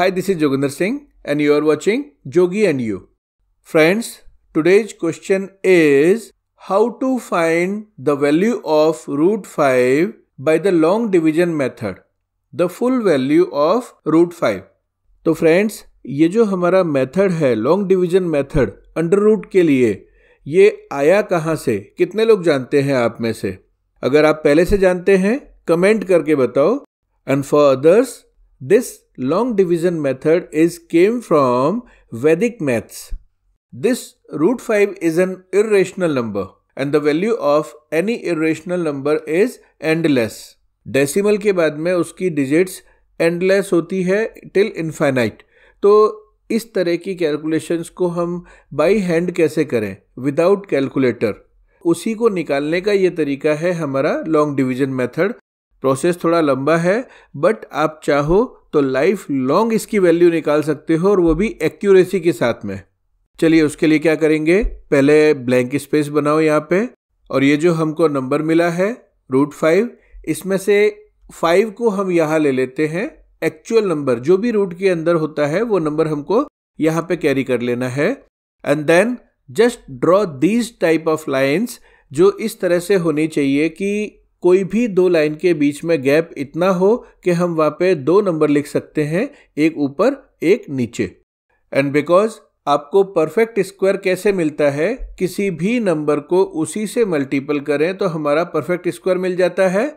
Hi this is Joginder Singh and you are watching Jogi and you friends today's question is how to find the value of root five by the long division method the full value of root five तो friends ये जो हमारा method है long division method under root के लिए, ये आया कहाँ से? कितने लोग जानते हैं आप में से? अगर आप पहले से जानते हैं कमेंट करके बताओ। And for others this long division method is came from Vedic maths. This root 5 is an irrational number and the value of any irrational number is endless. Decimal के बाद में उसकी डिजिट्स एंडलेस होती है till infinite तो इस तरह की कैलकुलेशंस को हम बाई हैंड कैसे करें विदाउट कैलकुलेटर उसी को निकालने का ये तरीका है हमारा लॉन्ग डिवीज़न मेथड प्रोसेस थोड़ा लंबा है बट आप चाहो तो लाइफ लॉन्ग इसकी वैल्यू निकाल सकते हो और वो भी एक्यूरेसी के साथ में। चलिए उसके लिए क्या करेंगे? पहले ब्लैंक स्पेस बनाओ यहाँ पे और ये जो हमको नंबर मिला है रूट फाइव इसमें से फाइव को हम यहाँ ले लेते हैं एक्चुअल नंबर जो भी रूट के अंदर होता है, वो नंबर हमको यहाँ पे कैरी कर लेना है। And then just draw these type of lines जो इस तरह से होनी चाहिए कि कोई भी दो लाइन के बीच में गैप इतना हो कि हम वहाँ पे दो नंबर लिख सकते हैं, एक ऊपर, एक नीचे। एंड बिकॉज़ आपको परफेक्ट स्क्वायर कैसे मिलता है, किसी भी नंबर को उसी से मल्टीपल करें तो हमारा परफेक्ट स्क्वायर मिल जाता है।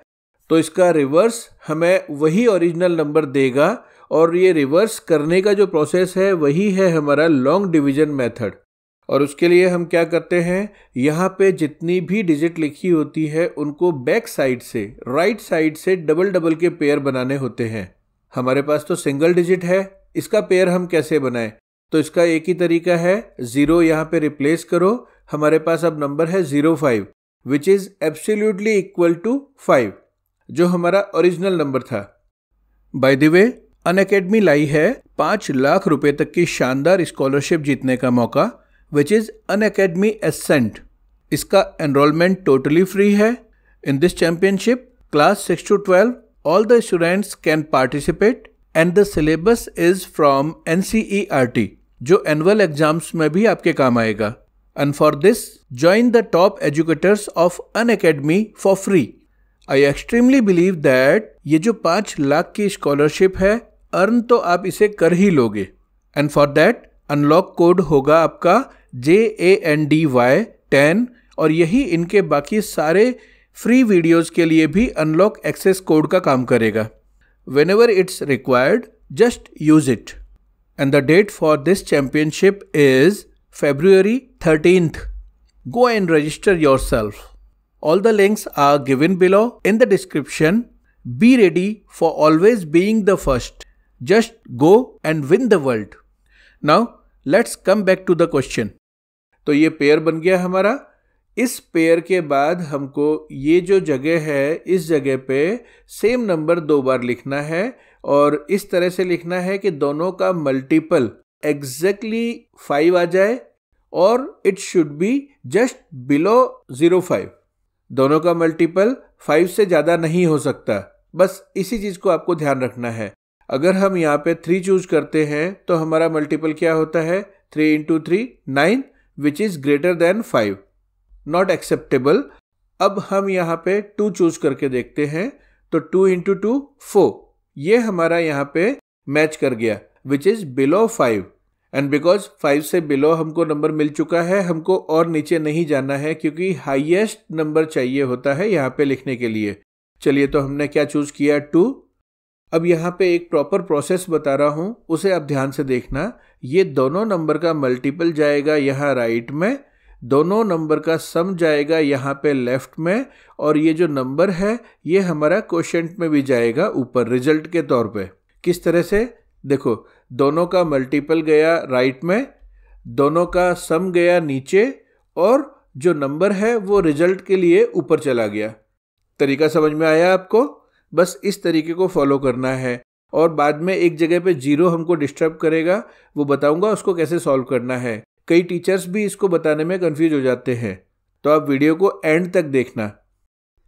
तो इसका रिवर्स हमें वही ओरिजिनल नंबर देगा और ये रिवर्स करने का जो प्रोसेस है, वही है हमारा लॉन्ग डिवीज़न मेथड और उसके लिए हम क्या करते हैं? यहाँ पे जितनी भी डिजिट लिखी होती है, उनको बैक साइड से राइट साइड से डबल डबल के पेयर बनाने होते हैं। हमारे पास तो सिंगल डिजिट है, इसका पेयर हम कैसे बनाएँ? तो इसका एक ही तरीका है ज़ीरो यहाँ पे रिप्लेस करो। हमारे पास अब नंबर है zero five which is absolutely equal to five जो हमारा ओरिजिनल नंबर था। By the way Unacademy लाई है पाँच लाख रुपए तक की शानदार स्कॉलरशिप जीतने का मौका। Which is Unacademy accent इसका एनरोलमेंट टोटली फ्री है. In this championship class six to twelve all the students can participate and the syllabus is from an जो एनुअल एग्ज़ाम्स में भी आपके काम आएगा. And for this join the top educators of Unacademy for free I extremely believe that ये जो पाँच लाख की स्कॉलरशिप है अर्न तो आप इसे कर ही लोगे. And for that unlock code होगा आपका J A N D Y ten और यही इनके बाकी सारे फ्री वीडियोस के लिए भी अनलॉक एक्सेस कोड का काम करेगा। Whenever it's required just use it and the date for this championship is February thirteenth go and register yourself all the links are given below in the description be ready for always being the first just go and win the world now let's come back to the question तो ये pair बन गया हमारा। इस pair के बाद हमको ये जो जगह है, इस जगह पे सेम नंबर दो बार लिखना है और इस तरह से लिखना है कि दोनों का मल्टीपल एग्जैक्टली फाइव आ जाए और it should be just below zero five दोनों का मल्टीपल फाइव से ज़्यादा नहीं हो सकता। बस इसी चीज़ को आपको ध्यान रखना है। अगर हम यहाँ पे थ्री चूज़ करते हैं तो हमारा मल्टीपल क्या होता है? Three into three nine which is greater than five not acceptable अब हम यहाँ पे टू चूज़ करके देखते हैं तो टू इंटू टू फोर ये हमारा यहाँ पे मैच कर गया which is below five and because five से बिलो हमको नंबर मिल चुका है, हमको और नीचे नहीं जाना है, क्योंकि हाईएस्ट नंबर चाहिए होता है यहाँ पे लिखने के लिए। चलिए तो हमने क्या चूज़ किया? टू अब यहाँ पे एक प्रॉपर प्रोसेस बता रहा हूँ, उसे आप ध्यान से देखना। ये दोनों नंबर का मल्टीपल जाएगा यहाँ राइट में, दोनों नंबर का सम जाएगा यहाँ पे लेफ़्ट में, और ये जो नंबर है, ये हमारा क्वेश्चन में भी जाएगा ऊपर रिज़ल्ट के तौर पे। किस तरह से? देखो, दोनों का मल्टीपल गया राइट में, दोनों का सम गया नीचे, और जो नंबर है, वो रिज़ल्ट के लिए ऊपर चला गया। तरीका समझ में आया आपको? बस इस तरीके को फॉलो करना है। और बाद में एक जगह पे ज़ीरो हमको डिस्टर्ब करेगा, वो बताऊँगा उसको कैसे सॉल्व करना है। कई टीचर्स भी इसको बताने में कंफ्यूज हो जाते हैं। तो आप वीडियो को एंड तक देखना।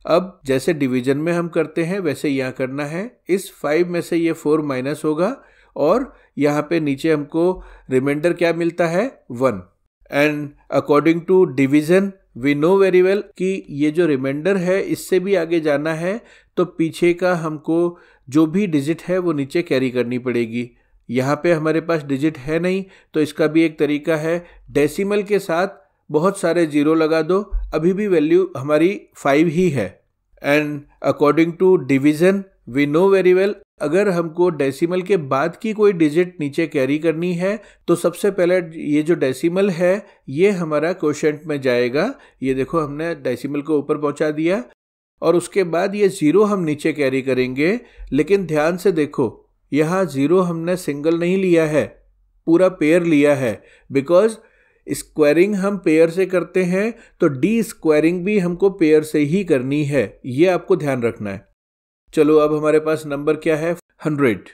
अब जैसे डिवीज़न में हम करते हैं, वैसे यहाँ करना है। इस फाइव में से ये फोर माइनस होगा और यहाँ पे नीचे हमको रिमाइंडर क्या मिलता है? One and according to division we know very well कि ये जो रिमाइंडर है, इससे भी आगे जाना है। तो पीछे का हमको जो भी डिजिट है वो नीचे कैरी करनी पड़ेगी। यहाँ पे हमारे पास डिजिट है नहीं तो इसका भी एक तरीका है। डेसिमल के साथ बहुत सारे ज़ीरो लगा दो, अभी भी वैल्यू हमारी फाइव ही है। And according to division we know very well अगर हमको डेसिमल के बाद की कोई डिजिट नीचे कैरी करनी है तो सबसे पहले ये जो डेसिमल है, ये हमारा क्वेश्चन में जाएगा। ये देखो हमने डेसिमल को ऊपर पहुँचा दिया। और उसके बाद ये ज़ीरो हम नीचे कैरी करेंगे, लेकिन ध्यान से देखो, यहाँ ज़ीरो हमने सिंगल नहीं लिया है, पूरा पेयर लिया है बिकॉज़ स्क्वायरिंग हम पेयर से करते हैं तो डी स्क्वायरिंग भी हमको पेयर से ही करनी है, ये आपको ध्यान रखना है। चलो, अब हमारे पास नंबर क्या है? हंड्रेड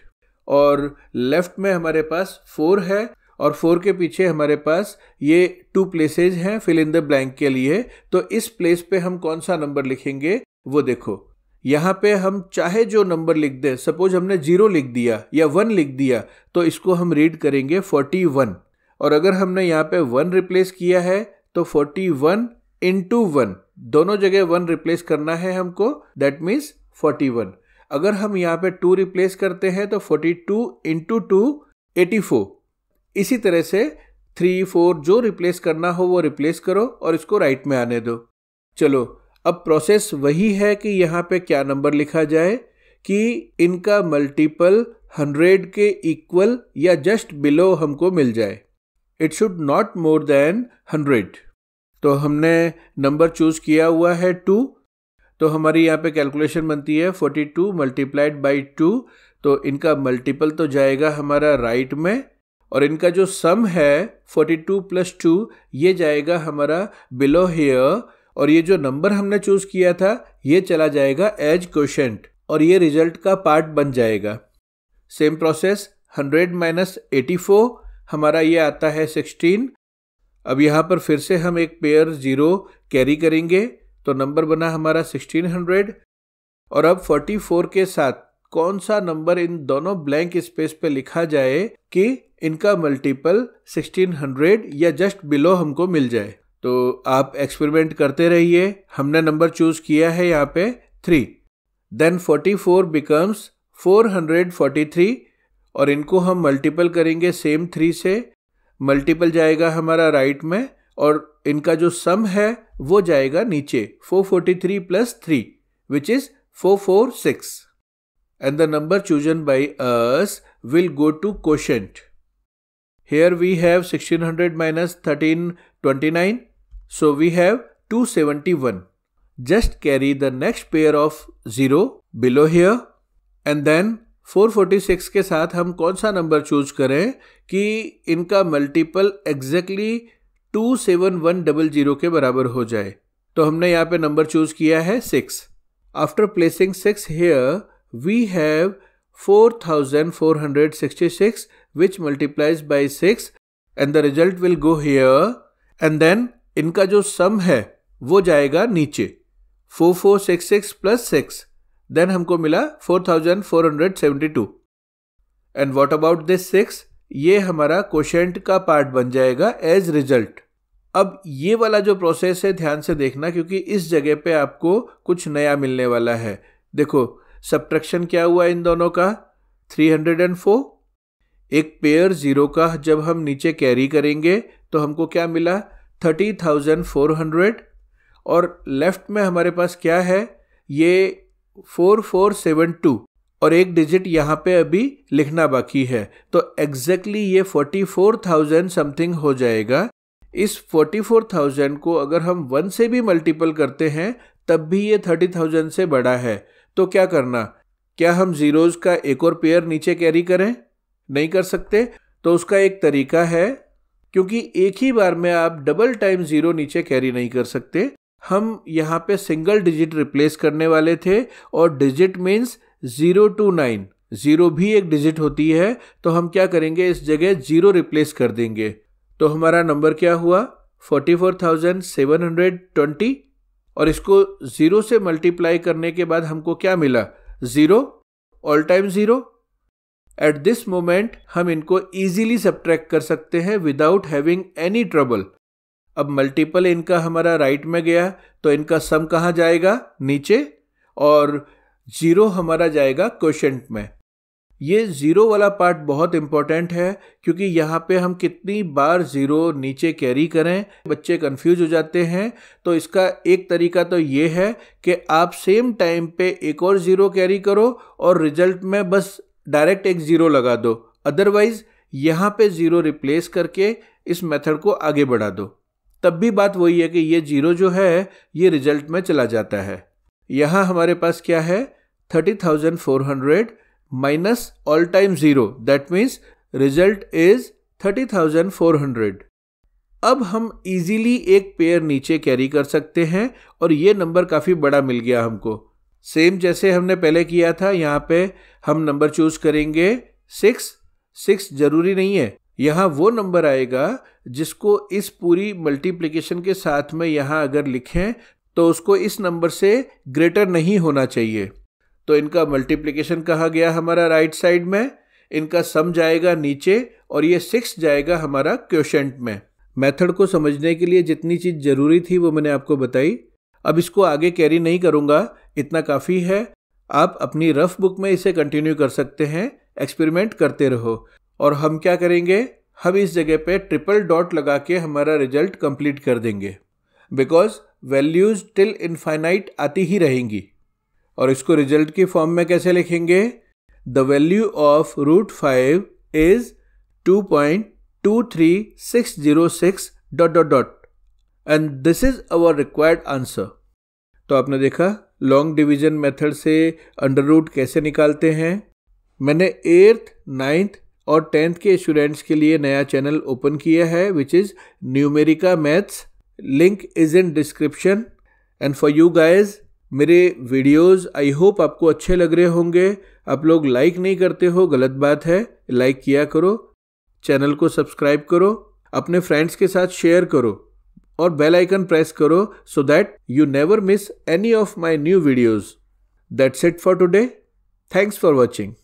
और लेफ़्ट में हमारे पास फोर है, और फोर के पीछे हमारे पास ये टू प्लेसेज हैं फिल इन द ब्लैंक के लिए तो इस प्लेस पे हम कौन सा नंबर लिखेंगे? वो देखो, यहाँ पे हम चाहे जो नंबर लिख दें सपोज़ हमने ज़ीरो लिख दिया या वन लिख दिया तो इसको हम रीड करेंगे फोर्टी वन और अगर हमने यहाँ पे वन रिप्लेस किया है तो फोर्टी वन इंटू वन दोनों जगह वन रिप्लेस करना है हमको दैट मीन्स फोर्टी वन अगर हम यहाँ पे टू रिप्लेस करते हैं तो forty two into two eighty four इसी तरह से थ्री फोर जो रिप्लेस करना हो, वो रिप्लेस करो और इसको राइट में आने दो. चलो अब प्रोसेस वही है कि यहाँ पे क्या नंबर लिखा जाए? कि इनका मल्टीपल हंड्रेड के इक्वल या जस्ट बिलो हमको मिल जाए। It should not more than hundred तो हमने नंबर चूज़ किया हुआ है टू तो हमारी यहाँ पे कैलकुलेशन बनती है forty two multiplied by two तो इनका मल्टीपल तो जाएगा हमारा राइट right में। और इनका जो सम है फोर्टी टू प्लस टू ये जाएगा हमारा बिलो हेयर और ये जो नंबर हमने चूज़ किया था, ये चला जाएगा एज क्वेश्चंट और ये रिज़ल्ट का पार्ट बन जाएगा। Same process hundred minus eighty हमारा ये आता है सिक्सटीन अब यहाँ पर फिर से हम एक पेयर ज़ीरो कैरी करेंगे तो नंबर बना हमारा सिक्सटीन हंड्रेड और अब फोर्टी फोर के साथ कौन सा नंबर इन दोनों ब्लैंक स्पेस पे लिखा जाए कि इनका मल्टीपल सिक्सटीन हंड्रेड या जस्ट बिलो हमको मिल जाए? तो आप एक्सपेरिमेंट करते रहिए। हमने नंबर चूज़ किया है यहाँ पे three then forty four becomes four hundred forty three और इनको हम मल्टीपल करेंगे सेम थ्री से। मल्टीपल जाएगा हमारा राइट में और इनका जो सम है वो जाएगा नीचे। 443 plus three which is 446 and the number chosen by us will go to quotient here we have 1600 minus 1329 so, we have 271 just carry the next pair of 0 below here. And then 446 के साथ हम कौन सा number choose करें कि इनका multiple exactly two seven one double zero के बराबर हो जाए। तो हमने यहाँ पे नंबर चूज़ किया है six after placing six here we have four thousand four hundred sixty six which multiplies by six and the result इनका जो सम है, वो जाएगा नीचे। Four four six six plus six then हमको मिला four thousand four hundred seventy two. And what about this six ये हमारा क्वेश्चन का पार्ट बन जाएगा एज रिज़ल्ट अब ये वाला जो प्रोसेस है, ध्यान से देखना, क्योंकि इस जगह पे आपको कुछ नया मिलने वाला है। देखो सब्ट्रैक्शन क्या हुआ इन दोनों का? 304 एक पेयर ज़ीरो का जब हम नीचे कैरी करेंगे तो हमको क्या मिला? 30,400 और लेफ़्ट में हमारे पास क्या है? ये फोर फोर सेवन टू और एक डिजिट यहाँ पे अभी लिखना बाकी है। तो एग्जैक्टली exactly ये फोर्टी फोर थाउज़ेंड समथिंग हो जाएगा। इस फोर्टी फोर थाउज़ेंड को अगर हम वन से भी मल्टीपल करते हैं तब भी ये थर्टी थाउज़ेंड से बड़ा है। तो क्या करना? क्या हम जीरोज का एक और पेयर नीचे कैरी करें? नहीं कर सकते? तो उसका एक तरीका है क्योंकि एक ही बार में आप डबल टाइम ज़ीरो नीचे कैरी नहीं कर सकते। हम यहाँ पे सिंगल डिजिट रिप्लेस करने वाले थे और digit means zero to nine zero भी एक डिजिट होती है तो हम क्या करेंगे? इस जगह ज़ीरो रिप्लेस कर देंगे। तो हमारा नंबर क्या हुआ? Forty four thousand seven hundred twenty और इसको ज़ीरो से मल्टीप्लाई करने के बाद हमको क्या मिला? Zero all time zero at this moment हम इनको इजीली सब्ट्रैक्ट कर सकते हैं विदाउट हैविंग एनी ट्रबल अब मल्टीपल इनका हमारा राइट right में गया तो इनका सम कहाँ जाएगा? नीचे, और ज़ीरो हमारा जाएगा क्वेश्चन में. ये ज़ीरो वाला पार्ट बहुत इंपॉर्टेंट है, क्योंकि यहाँ पे हम कितनी बार ज़ीरो नीचे कैरी करें, बच्चे कंफ्यूज हो जाते हैं तो इसका एक तरीका तो ये है कि आप सेम टाइम पे एक और ज़ीरो कैरी करो, और रिज़ल्ट में बस डायरेक्ट एक ज़ीरो लगा दो। अदरवाइज़ यहाँ पे ज़ीरो रिप्लेस करके इस मेथड को आगे बढ़ा दो। तब भी बात वही है कि ये ज़ीरो जो है, ये रिज़ल्ट में चला जाता है। यहाँ हमारे पास क्या है? Thirty thousand four hundred minus all time zero that means result is thirty thousand four hundred अब हम इजीली एक पेयर नीचे कैरी कर सकते हैं और ये नंबर काफ़ी बड़ा मिल गया हमको। सेम जैसे हमने पहले किया था, यहाँ पे हम नंबर चूज़ करेंगे सिक्स सिक्स ज़रूरी नहीं है। यहाँ वो नंबर आएगा जिसको इस पूरी मल्टीप्लिकेशन के साथ में यहाँ अगर लिखें तो उसको इस नंबर से ग्रेटर नहीं होना चाहिए। तो इनका मल्टीप्लिकेशन कहा गया हमारा राइट साइड में। इनका सम जाएगा नीचे और ये सिक्स जाएगा हमारा क्वेश्चन में। मेथड को समझने के लिए जितनी चीज़ ज़रूरी थी वो मैंने आपको बताई। अब इसको आगे कैरी नहीं करूँगा, इतना काफ़ी है। आप अपनी रफ बुक में इसे कंटिन्यू कर सकते हैं एक्सपेरिमेंट करते रहो। और हम क्या करेंगे? हम इस जगह पे ट्रिपल डॉट लगा के हमारा रिज़ल्ट कंप्लीट कर देंगे। बिकॉज़ वैल्यूज़ टिल इनफाइनाइट आती ही रहेंगी। और इसको रिज़ल्ट की फॉर्म में कैसे लिखेंगे? The value of root five is two point two three six zero six dot dot dot and this is our required answer तो आपने देखा लॉन्ग डिवीज़न मेथड से अंडर रूट कैसे निकालते हैं? मैंने एट्थ नाइन्थ और टेंथ के स्टूडेंट्स के लिए नया चैनल ओपन किया है which is Numerica maths link is in description and for you guys मेरे वीडियोस आई होप आपको अच्छे लग रहे होंगे। आप लोग लाइक नहीं करते हो, गलत बात है। लाइक किया करो। चैनल को सब्सक्राइब करो। अपने फ्रेंड्स के साथ शेयर करो। or bell icon press karo so that you never miss any of my new videos. That's it for today. Thanks for watching.